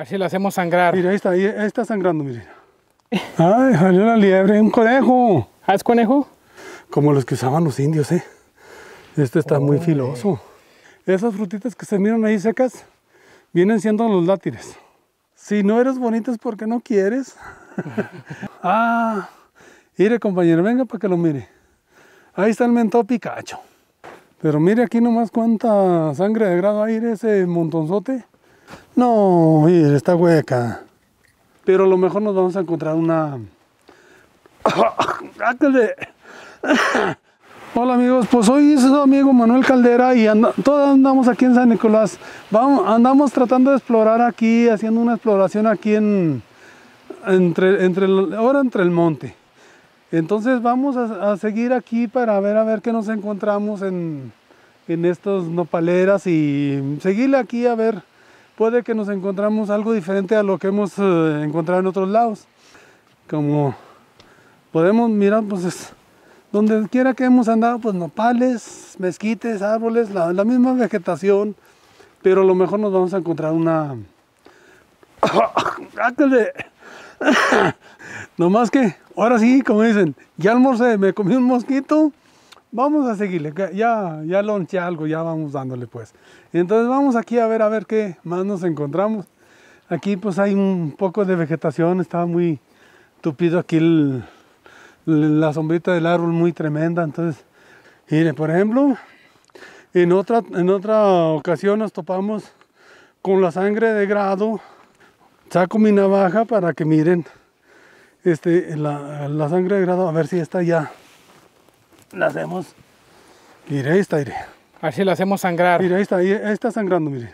Así lo hacemos sangrar. Mira, ahí está, ahí, está sangrando, mire. Ay, salió la liebre, un conejo. ¿Haz conejo? Como los que usaban los indios, ¿eh? Este está muy filoso. Esas frutitas que se miran ahí secas vienen siendo los látiles. Si no eres bonito es porque no quieres. ah, mire compañero, venga para que lo mire. Ahí está el mentado picacho. Pero mire aquí nomás cuánta sangre de grado hay de ese montonzote. No, está hueca. Pero a lo mejor nos vamos a encontrar una... ¡Áquele! Hola amigos, pues hoy es su amigo Manuel Caldera y todos andamos aquí en San Nicolás. Vamos, andamos tratando de explorar aquí, haciendo una exploración aquí en entre, entre ahora entre el monte. Entonces vamos a, a seguir aquí para ver a ver qué nos encontramos en, en estos nopaleras y seguirle aquí a ver. Puede que nos encontramos algo diferente a lo que hemos eh, encontrado en otros lados. Como podemos mirar, pues es- donde quiera que hemos andado, pues nopales, mezquites, árboles, la, la misma vegetación, pero a lo mejor nos vamos a encontrar una... ¡Áquele! no más que, ahora sí, como dicen, ya almorcé, me comí un mosquito, vamos a seguirle, ya, ya lonché algo, ya vamos dándole pues. Entonces vamos aquí a ver, a ver qué más nos encontramos. Aquí pues hay un poco de vegetación, está muy tupido aquí la sombrita del árbol muy tremenda. Entonces, mire, por ejemplo, en otra, en otra ocasión nos topamos con la sangre de grado. Saco mi navaja para que miren este, la, la sangre de grado, a ver si está ya. La hacemos. Mire, ahí está, mire. Así lo hacemos sangrar. Mire, ahí está, ahí, está sangrando, mire.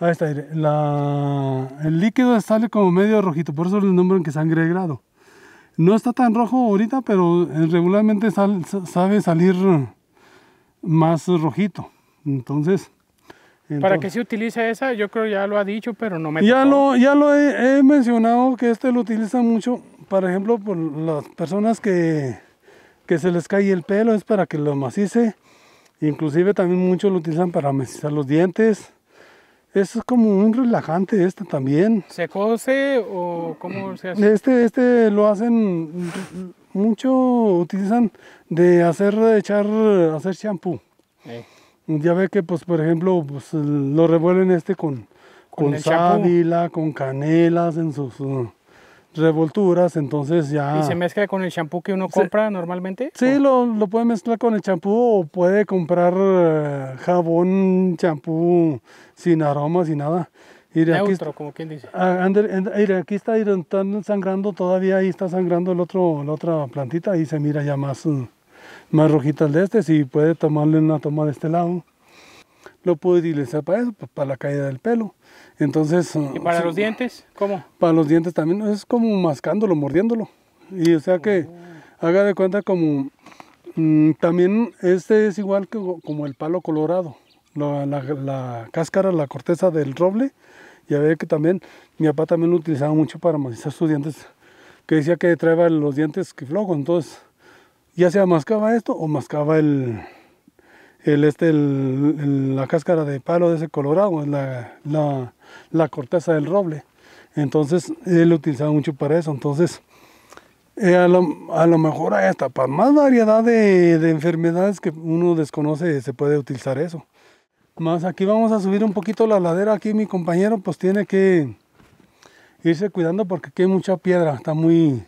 Ahí está, mire. La, el líquido sale como medio rojito, por eso le nombran que sangre de grado. No está tan rojo ahorita, pero eh, regularmente sal- sa- sabe salir más rojito. Entonces, ¿Para qué se utiliza esa? Yo creo ya lo ha dicho, pero no me ya tocó. lo, ya lo he, he mencionado que este lo utilizan mucho, por ejemplo, por las personas que, que se les cae el pelo, es para que lo macice. Inclusive también muchos lo utilizan para macizar los dientes. Es como un relajante este también. ¿Se cose o cómo se hace? Este, este lo hacen mucho, utilizan de hacer, echar, hacer champú. Eh, Ya ve que, pues, por ejemplo, pues, lo revuelven este con, Con con sábila, con canelas en sus uh, revolturas, entonces ya... ¿Y se mezcla con el shampoo que uno compra normalmente? Sí, lo, lo puede mezclar con el champú o puede comprar eh, jabón, champú sin aromas y nada. Y de aquí, Neutro, como quien dice. ah, mire, aquí está están sangrando todavía, ahí está sangrando el otro, la otra plantita, ahí se mira ya más, uh, más rojita el de este, si puede tomarle una toma de este lado. Lo puede utilizar para eso, pues, para la caída del pelo. Entonces, uh, ¿Y para sí, los dientes? ¿Cómo? para los dientes también es como mascándolo, mordiéndolo. Y o sea que haga de cuenta como mm, también este es igual que co- como el palo colorado. La, la- la cáscara, la corteza del roble. Ya ve que también mi papá también lo utilizaba mucho para macizar sus dientes. Que decía que traeba los dientes que flojos. Entonces, ya sea mascaba esto o mascaba el, el este la cáscara de palo de ese colorado, la, la, la corteza del roble. Entonces él lo utilizaba mucho para eso. Entonces eh, a, lo, a lo mejor hay hasta para más variedad de, de enfermedades que uno desconoce se puede utilizar eso. Más aquí vamos a subir un poquito la ladera. Aquí mi compañero pues tiene que irse cuidando porque aquí hay mucha piedra. Está muy...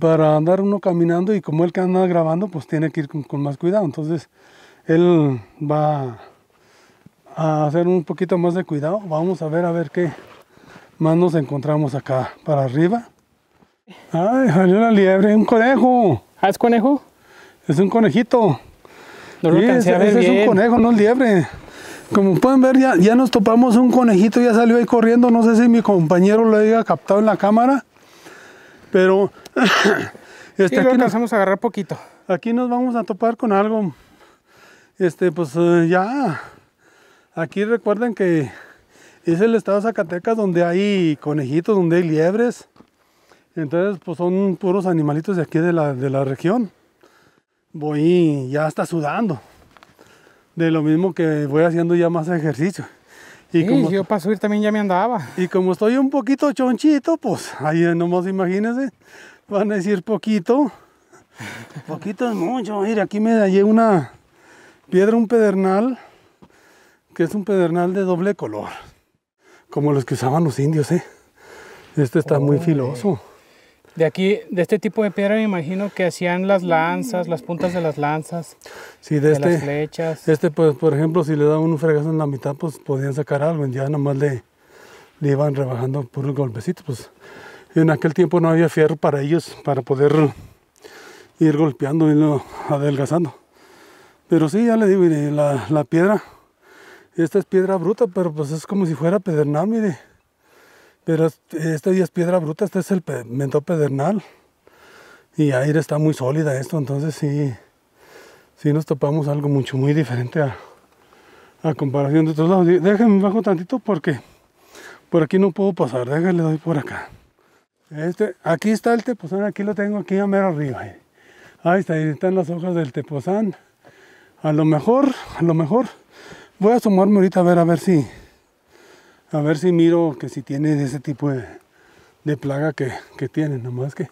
Para andar uno caminando y como él que anda grabando pues tiene que ir con, con más cuidado. Entonces él va a hacer un poquito más de cuidado. Vamos a ver a ver qué más nos encontramos acá para arriba. Ay, salió la liebre, un conejo. ¿Haz conejo? Es un conejito. No lo Sí, alcancé ese, a ver ese es un bien. conejo, no es liebre. Como pueden ver, ya, ya nos topamos un conejito, ya salió ahí corriendo. No sé si mi compañero lo haya captado en la cámara. Pero este, aquí, nos, alcanzamos a agarrar poquito. aquí nos vamos a topar con algo. Este, pues eh, ya. Aquí recuerden que es el estado de Zacatecas donde hay conejitos, donde hay liebres. Entonces, pues son puros animalitos de aquí de la, de la región. Voy ya está sudando. De lo mismo que voy haciendo ya más ejercicio. Y, Sí, como, yo para subir también ya me andaba. y como estoy un poquito chonchito, pues ahí nomás imagínense, van a decir poquito. Poquito es mucho. Mire, aquí me hallé una piedra, un pedernal, que es un pedernal de doble color, como los que usaban los indios, ¿eh? Este está muy filoso. De aquí, de este tipo de piedra me imagino que hacían las lanzas, las puntas de las lanzas, Sí, de de las este, flechas. este, pues, por ejemplo, si le daban un fregazo en la mitad, pues podían sacar algo, ya nomás le, le iban rebajando por el golpecito, pues en aquel tiempo no había fierro para ellos, para poder ir golpeando y no adelgazando. Pero sí, ya le digo, mire, la, la piedra, esta es piedra bruta, pero pues es como si fuera pedernal, mire. Pero es- esta ya es piedra bruta, este es el pigmento pedernal. Y aire está muy sólida esto, entonces sí, sí nos topamos algo mucho, muy diferente a, a comparación de otros lados. Déjenme bajo tantito porque por aquí no puedo pasar, déjenle doy por acá. Este, aquí está el tepozán, aquí lo tengo aquí a mero arriba. ahí. Ahí está, están las hojas del tepozán. A lo mejor, a lo mejor, voy a asomarme ahorita a ver, a ver si, a ver si miro que si tiene ese tipo de, de plaga que, que tiene, nomás que.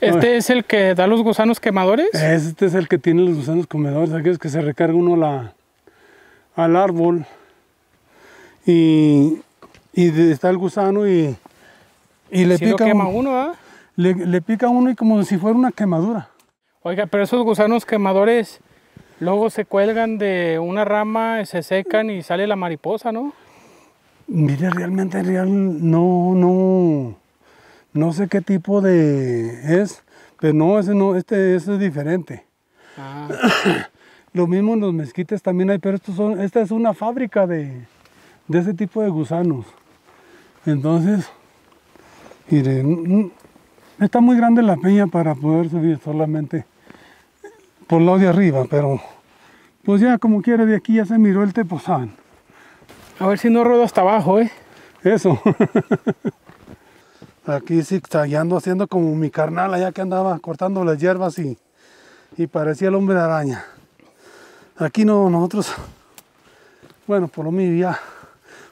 Este es el que da los gusanos quemadores. Este es el que tiene los gusanos comedores, aquellos que se recarga uno la, al árbol y, y está el gusano y, y le, Si lo pica quema uno, uno, ¿verdad? le, le pica uno y como si fuera una quemadura. Oiga, pero esos gusanos quemadores luego se cuelgan de una rama, se secan y sale la mariposa, ¿no? Mire, realmente real no, no, no sé qué tipo de es, pero no, ese no, este, ese es diferente. Ah, Lo mismo en los mezquites también hay, pero estos son, esta es una fábrica de, de ese tipo de gusanos. Entonces, mire, está muy grande la peña para poder subir solamente por el lado de arriba, pero pues ya como quiera de aquí ya se miró el tepozán. A ver si no ruedo hasta abajo, ¿eh? Eso. Aquí zigzagueando, haciendo como mi carnal allá que andaba cortando las hierbas y, y parecía el hombre de araña. Aquí no, nosotros, bueno, por lo mismo ya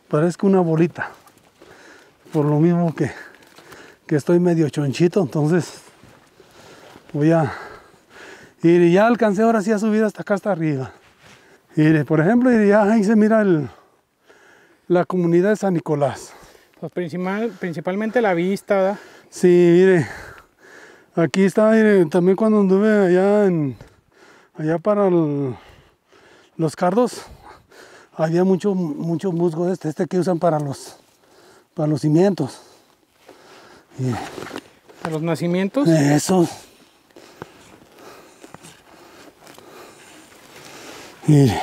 parezco una bolita. Por lo mismo que, que estoy medio chonchito, entonces voy a ir y ya alcancé ahora sí a subir hasta acá hasta arriba. Y por ejemplo, y ya ahí se mira el, la comunidad de San Nicolás. Pues principal, principalmente la vista, ¿verdad? Sí, mire, aquí está, mire, también cuando anduve allá en, allá para el- los cardos, había mucho, mucho musgo este, este que usan para los, para los cimientos. A los nacimientos. Esos. Mire,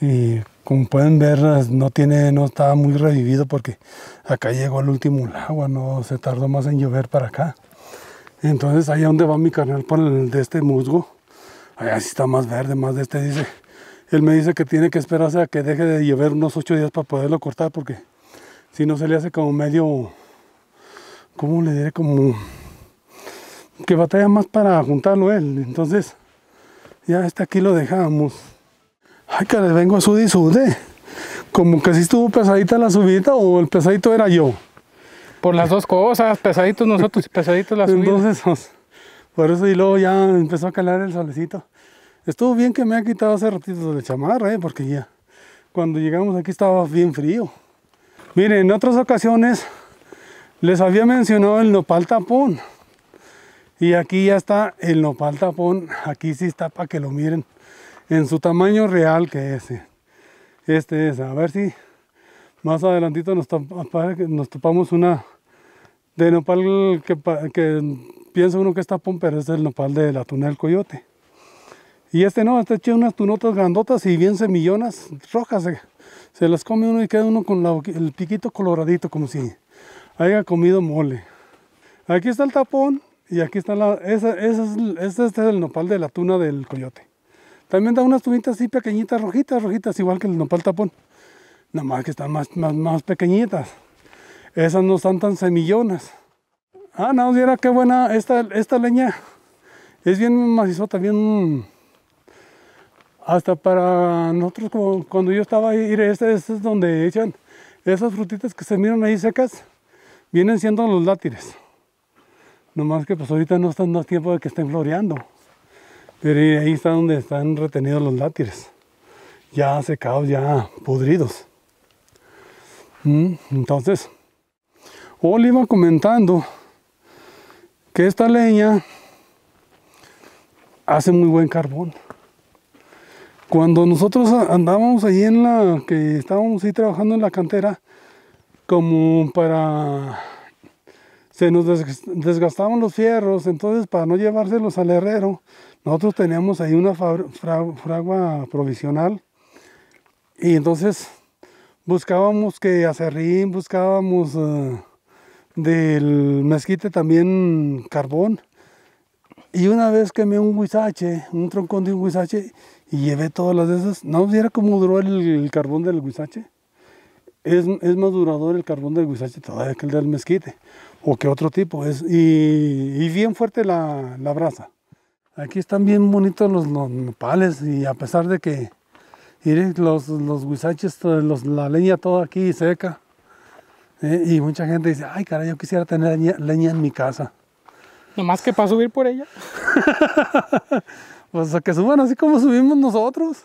y como pueden ver, no tiene, no estaba muy revivido porque acá llegó el último agua, no se tardó más en llover para acá. Entonces allá donde va mi carnal por el de este musgo, allá sí está más verde, más de este dice. Él me dice que tiene que esperarse a que deje de llover unos ocho días para poderlo cortar porque si no se le hace como medio, ¿cómo le diré? Como que batalla más para juntarlo él. Entonces, ya este aquí lo dejamos. Ay, que le vengo a sud y sude. Como que si estuvo pesadita la subida o el pesadito era yo. Por las dos cosas, pesaditos nosotros y pesaditos la subida. Entonces, pues, por eso y luego ya empezó a calar el solecito. Estuvo bien que me ha quitado hace ratito de chamarra, ¿eh? porque ya cuando llegamos aquí estaba bien frío. Miren, en otras ocasiones les había mencionado el nopal tapón. Y aquí ya está el nopal tapón. Aquí sí está para que lo miren en su tamaño real que es. Este es, a ver si más adelantito nos, nos topamos una de nopal que, que piensa uno que es tapón, pero es el nopal de la tuna del coyote. Y este no, este tiene unas tunotas grandotas y bien semillonas rojas. Se, se las come uno y queda uno con el piquito coloradito, como si haya comido mole. Aquí está el tapón y aquí está la. Esa, es, este es el nopal de la tuna del coyote. También da unas tunitas así pequeñitas, rojitas, rojitas, igual que el nopal tapón. Nada más que están más, más, más pequeñitas. Esas no están tan semillonas. Ah, no, mira qué buena esta, esta leña. Es bien macizota, bien... Hasta para nosotros, como cuando yo estaba ahí, este, este es donde echan esas frutitas que se miran ahí secas, vienen siendo los látiles. Nomás que pues ahorita no están no es tiempo de que estén floreando. Pero ahí está donde están retenidos los látiles. Ya secados, ya pudridos. Mm, Entonces, Oli iba comentando que esta leña hace muy buen carbón. Cuando nosotros andábamos ahí en la, que estábamos ahí trabajando en la cantera, como para, se nos des- desgastaban los fierros, entonces para no llevárselos al herrero, nosotros teníamos ahí una fragua provisional y entonces buscábamos que acerrín, buscábamos eh, del mezquite también carbón. Y una vez quemé un huizache, un troncón de un huizache, y llevé todas las de esas. ¿No viera cómo duró el, el carbón del huizache? Es, es más durador el carbón del huizache todavía que el del mezquite, o que otro tipo. Es, y, y bien fuerte la, la brasa. Aquí están bien bonitos los, los nopales, y a pesar de que los, los huizaches, los- la leña toda aquí seca. ¿eh? Y mucha gente dice, ay caray, yo quisiera tener leña, leña en mi casa. Nomás que para subir por ella. Pues a que suban así como subimos nosotros.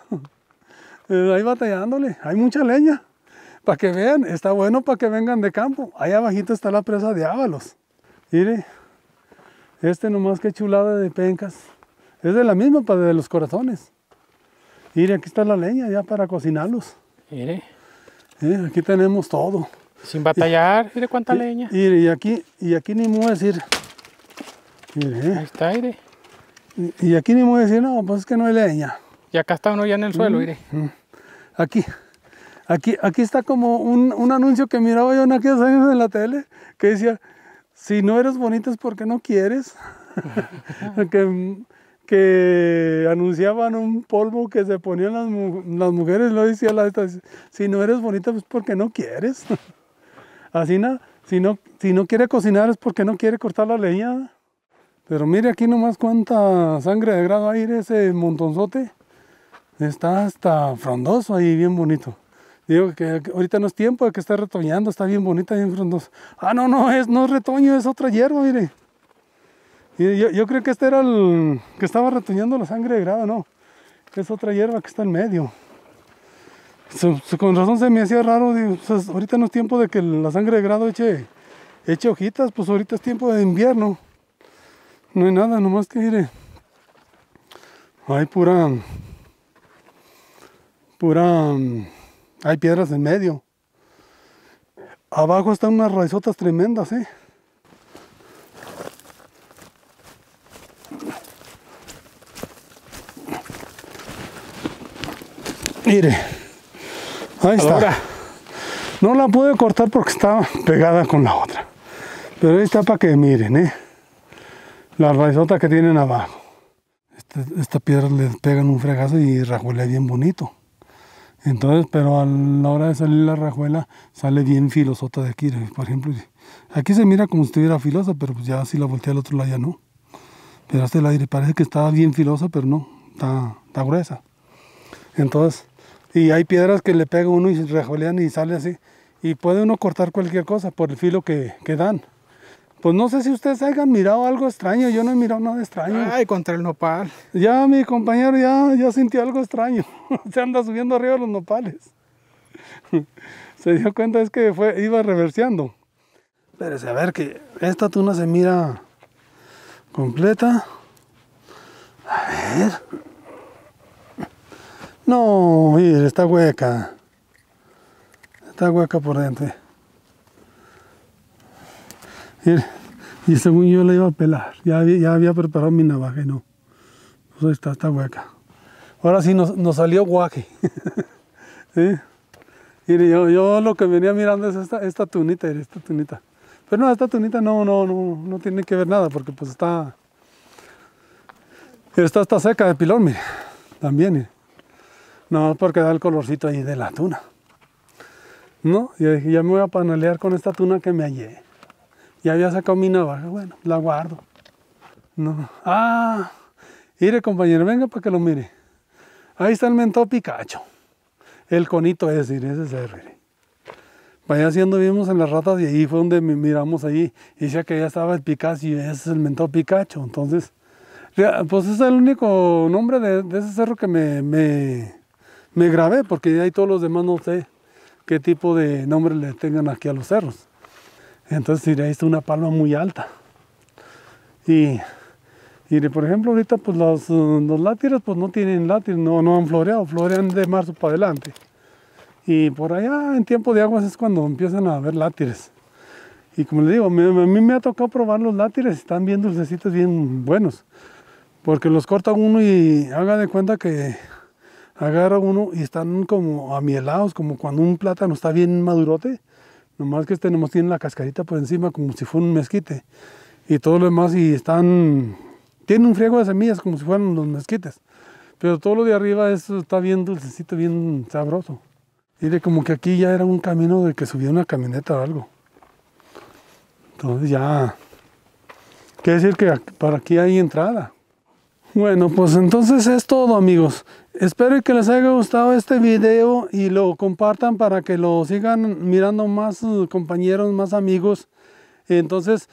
Eh, ahí batallándole, hay mucha leña. Para que vean, está bueno para que vengan de campo. Ahí abajito está la presa de Ábalos. Mire, este nomás que chulada de pencas. Es de la misma para de los corazones. Mire, aquí está la leña ya para cocinarlos. Mire, ¿eh? Aquí tenemos todo. sin batallar. Mire cuánta leña. Y, y aquí, y aquí ni me voy a decir. Mire, Ahí ¿eh? está, mire. y, y aquí ni me voy a decir, no, pues es que no hay leña. Y acá está uno ya en el suelo, mire. Aquí, aquí, aquí está como un, un anuncio que miraba yo en aquellos años en la tele, que decía, si no eres bonita es porque no quieres. que, que anunciaban un polvo que se ponían las, las mujeres, lo decía la esta, si no eres bonita pues porque no quieres. Así no, si no, si no quiere cocinar es porque no quiere cortar la leña. Pero mire aquí nomás cuánta sangre de grado hay de ese montonzote. Está hasta frondoso ahí, bien bonito. Digo que ahorita no es tiempo de que esté retoñando, está bien bonita, bien frondoso. Ah, no, no, es, no es retoño, es otra hierba, mire. Yo, yo creo que este era el que estaba retoñando la sangre de grado, no. Es otra hierba que está en medio. Con razón se me hacía raro, ahorita no es tiempo de que la sangre de grado eche, eche hojitas, pues ahorita es tiempo de invierno. No hay nada, nomás que mire. Hay pura, pura, hay piedras en medio. Abajo están unas raizotas tremendas, ¿eh? Mire, ahí está. Ahora, No la pude cortar porque estaba pegada con la otra. Pero ahí está para que miren, ¿eh? La raizota que tienen abajo. Este- esta piedra le pegan un fregazo y rajuela bien bonito. Entonces, pero a la hora de salir la rajuela sale bien filosota de aquí. Por ejemplo, aquí se mira como si estuviera filosa, pero pues ya si la voltea al otro lado ya no. Pero hasta el aire parece que está bien filosa, pero no, está, gruesa. Entonces, y hay piedras que le pega uno y se rejolean y sale así. Y puede uno cortar cualquier cosa por el filo que, que dan. Pues no sé si ustedes hayan mirado algo extraño, yo no he mirado nada extraño. ay, contra el nopal. Ya mi compañero ya, ya sintió algo extraño. Se anda subiendo arriba de los nopales. Se dio cuenta es que fue, iba reverseando. Espérese, a ver que esta tuna se mira completa. A ver. No, mire, está hueca. Está hueca por dentro. Y según yo la iba a pelar. Ya ya había preparado mi navaja y no. Pues ahí está, está hueca. Ahora sí nos, nos salió guaje. ¿Sí? Mire, yo, yo lo que venía mirando es esta, esta tunita, esta tunita. Pero no, esta tunita no, no, no, no tiene que ver nada porque pues está... Esta está seca de pilón, mire. También. No, porque da el colorcito ahí de la tuna. No, y ya me voy a panalear con esta tuna que me hallé. Ya había sacado mi navaja, bueno, la guardo. No. Ah, mire compañero, venga para que lo mire. Ahí está el mentado Picacho. El conito es decir, ese es el. Vaya haciendo vimos en las ratas y ahí fue donde miramos ahí. Y decía que ya estaba el Picasso y ese es el mentado Picacho. Entonces, pues ese es el único nombre de, ese cerro que me, me, grabé, porque ahí todos los demás no sé qué tipo de nombre le tengan aquí a los cerros. Entonces, ahí está una palma muy alta. Y, por ejemplo, ahorita pues los, los látiros pues no tienen látiros, no, no han floreado, florean de marzo para adelante. Y por allá en tiempo de aguas es cuando empiezan a haber látires. Y como les digo, a mí me ha tocado probar los látires, están bien dulcecitos, bien buenos. Porque los corta uno y haga de cuenta que agarra uno y están como amielados, como cuando un plátano está bien madurote. Nomás que este nomás tiene la cascarita por encima como si fuera un mezquite. Y todo lo demás y están... Tienen un friego de semillas como si fueran los mezquites. Pero todo lo de arriba eso está bien dulcecito, bien sabroso. Mire, como que aquí ya era un camino de que subía una camioneta o algo. Entonces ya... Quiere decir que para aquí hay entrada. Bueno, pues entonces es todo amigos. Espero que les haya gustado este video y lo compartan para que lo sigan mirando más uh, compañeros, más amigos. Entonces,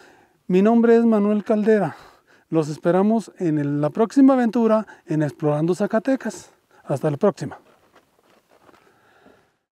mi nombre es Manuel Caldera. Los esperamos en la próxima aventura en Explorando Zacatecas. Hasta la próxima.